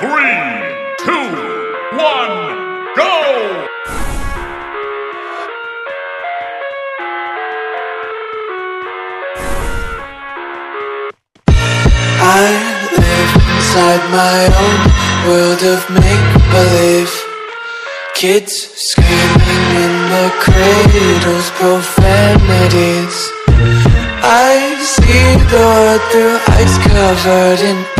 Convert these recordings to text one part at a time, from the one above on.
Three, two, one, go! I live inside my own world of make-believe Kids screaming in the cradles, profanities I see the world through eyes covered in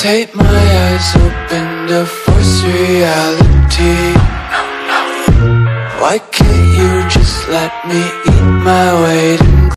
Take my eyes open to force reality. Why can't you just let me eat my weight